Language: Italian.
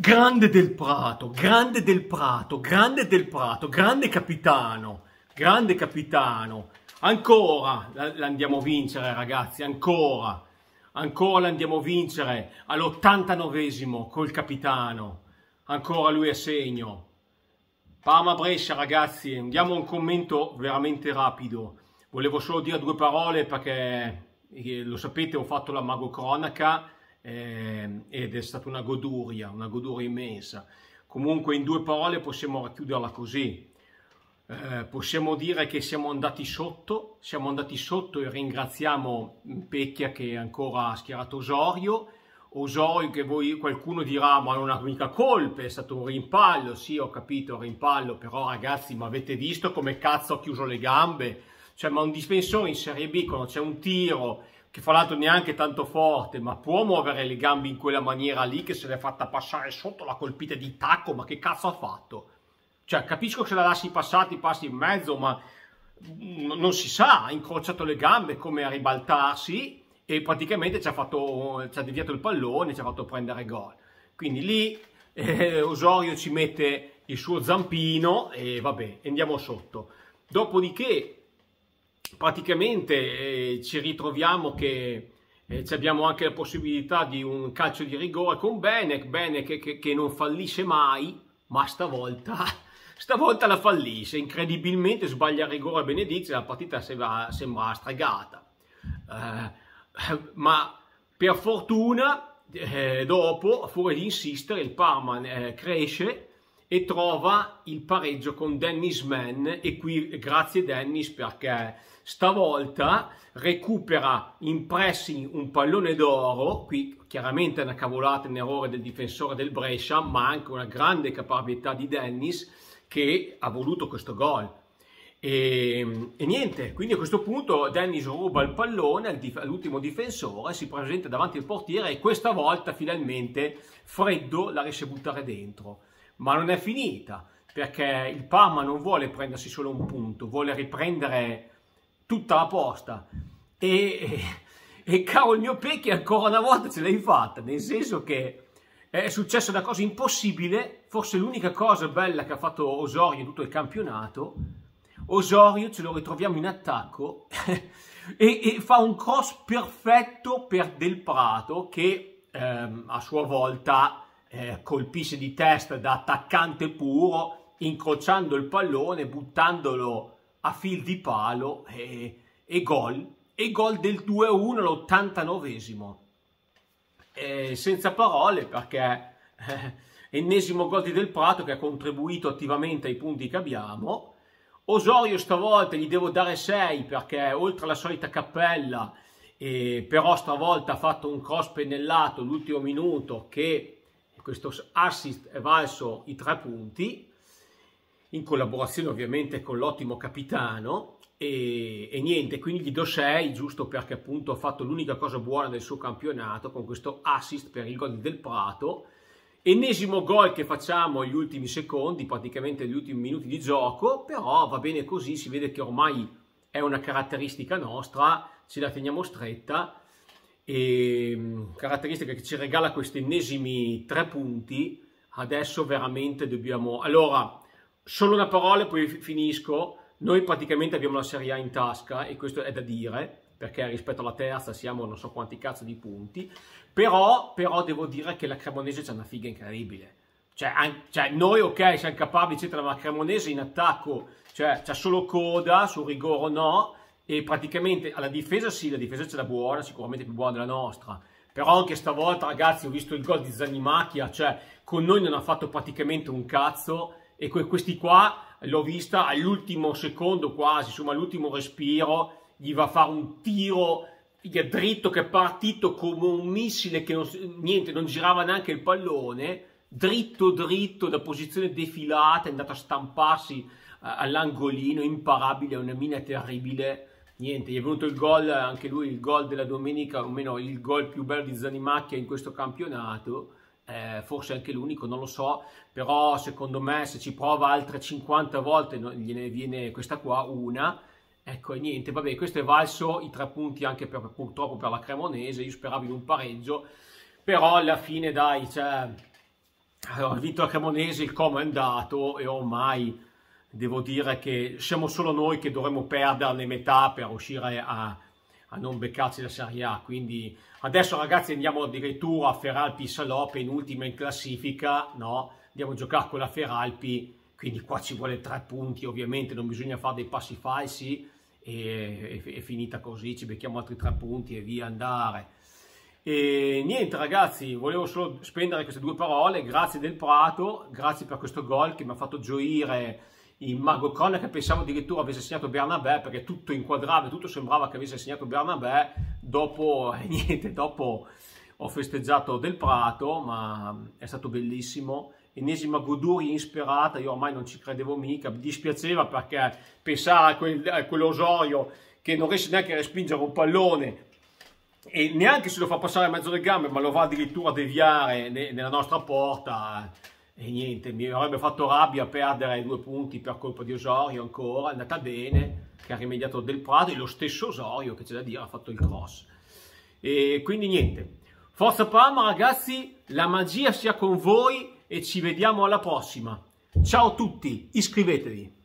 Grande del Prato, grande del Prato, grande del Prato, grande capitano, grande capitano. Ancora l'andiamo a vincere ragazzi, ancora. Ancora l'andiamo a vincere all'89esimo col capitano. Ancora lui è segno. Parma Brescia ragazzi, andiamo a un commento veramente rapido. Volevo solo dire due parole perché eh, lo sapete ho fatto la mago cronaca eh, ed è stata una goduria, una goduria immensa. Comunque in due parole possiamo racchiuderla così. Eh, possiamo dire che siamo andati sotto, siamo andati sotto e ringraziamo Pecchia che ancora ha schierato Osorio, Osorio che voi, qualcuno dirà ma non ha mica colpe, è stato un rimpallo, sì ho capito un rimpallo, però ragazzi ma avete visto come cazzo ha chiuso le gambe? Cioè ma un difensore in Serie B quando c'è un tiro che fra l'altro neanche tanto forte, ma può muovere le gambe in quella maniera lì che se l'è fatta passare sotto la colpita di tacco, ma che cazzo ha fatto? Cioè, capisco che se la lasci passare ti passi in mezzo, ma non si sa, ha incrociato le gambe come a ribaltarsi e praticamente ci ha, fatto, ci ha deviato il pallone, ci ha fatto prendere gol. Quindi lì eh, Osorio ci mette il suo zampino e vabbè, andiamo sotto. Dopodiché praticamente eh, ci ritroviamo che eh, abbiamo anche la possibilità di un calcio di rigore con Benek, Benek che, che, che non fallisce mai, ma stavolta, stavolta la fallisce, incredibilmente sbaglia il rigore Benedizio la partita sembra, sembra stregata. Eh, ma per fortuna eh, dopo, fuori di insistere, il Parma eh, cresce e trova il pareggio con Dennis Mann e qui grazie Dennis perché stavolta recupera in pressing un pallone d'oro, qui chiaramente una cavolata, un errore del difensore del Brescia, ma anche una grande capacità di Dennis che ha voluto questo gol. E, e, niente, quindi a questo punto Dennis ruba il pallone all'ultimo difensore, si presenta davanti al portiere e questa volta finalmente Freddo la riesce a buttare dentro. Ma non è finita, perché il Parma non vuole prendersi solo un punto, vuole riprendere tutta la posta. E, e, e caro il mio Pecchi ancora una volta ce l'hai fatta, nel senso che è successa una cosa impossibile, forse l'unica cosa bella che ha fatto Osorio in tutto il campionato. Osorio ce lo ritroviamo in attacco e, e, fa un cross perfetto per Del Prato che ehm, a sua volta eh, colpisce di testa da attaccante puro, incrociando il pallone, buttandolo a fil di palo e, e gol, e gol del 2-1 all'89esimo. Eh, senza parole perché eh, ennesimo gol di Del Prato che ha contribuito attivamente ai punti che abbiamo. Osorio stavolta gli devo dare 6 perché oltre alla solita cappella, eh, però stavolta ha fatto un cross pennellato l'ultimo minuto che questo assist è valso i 3 punti in collaborazione ovviamente con l'ottimo capitano e, e, niente, quindi gli do 6 giusto perché appunto ha fatto l'unica cosa buona del suo campionato con questo assist per il gol del Prato. Ennesimo gol che facciamo agli ultimi secondi, praticamente agli ultimi minuti di gioco, però va bene così, si vede che ormai è una caratteristica nostra, ce la teniamo stretta e mm, caratteristica che ci regala questi ennesimi tre punti, adesso veramente dobbiamo... Allora, Solo una parola e poi finisco. Noi praticamente abbiamo la Serie A in tasca e questo è da dire, perché rispetto alla terza siamo non so quanti cazzo di punti, però, però devo dire che la Cremonese c'è una figa incredibile. Cioè, cioè, noi ok, siamo capaci, eccetera, ma la Cremonese in attacco, cioè c'è solo coda, sul rigore no, e praticamente alla difesa sì, la difesa ce l'ha buona, sicuramente più buona della nostra, però anche stavolta ragazzi ho visto il gol di Zanimacchia, cioè con noi non ha fatto praticamente un cazzo, e questi qua l'ho vista all'ultimo secondo quasi, insomma all'ultimo respiro, gli va a fare un tiro dritto che è partito come un missile che non, niente, non girava neanche il pallone, dritto dritto da posizione defilata, è andato a stamparsi uh, all'angolino, imparabile, una mina terribile. Niente, gli è venuto il gol, anche lui il gol della domenica, o almeno il gol più bello di Zanimacchia in questo campionato. Eh, forse anche l'unico, non lo so, però secondo me se ci prova altre 50 volte no, gliene viene questa qua una, ecco e niente, vabbè questo è valso i tre punti anche per, purtroppo per la Cremonese, io speravo in un pareggio, però alla fine dai, cioè, ha vinto la Cremonese, il Como è andato e ormai devo dire che siamo solo noi che dovremmo perderne metà per riuscire a, a non beccarci la Serie A. Quindi adesso ragazzi andiamo addirittura a Feralpi Salò penultima in classifica, no? Andiamo a giocare con la Feralpi, quindi qua ci vuole tre punti ovviamente, non bisogna fare dei passi falsi e è finita così, ci becchiamo altri tre punti e via andare. E niente ragazzi, volevo solo spendere queste due parole, grazie del Prato, grazie per questo gol che mi ha fatto gioire il mago Crolla che pensavo addirittura avesse segnato Bernabé perché tutto inquadrava, tutto sembrava che avesse segnato Bernabé, dopo, eh, niente, dopo ho festeggiato del Prato, ma è stato bellissimo, ennesima goduria insperata, io ormai non ci credevo mica, mi dispiaceva perché pensare a, quel, a quell'Osorio che non riesce neanche a respingere un pallone e neanche se lo fa passare a mezzo le gambe, ma lo va addirittura a deviare nella nostra porta, e niente, mi avrebbe fatto rabbia perdere due punti per colpa di Osorio ancora, è andata bene, che ha rimediato del Prato, e lo stesso Osorio che c'è da dire ha fatto il cross. E quindi niente, forza Parma ragazzi, la magia sia con voi e ci vediamo alla prossima. Ciao a tutti, iscrivetevi!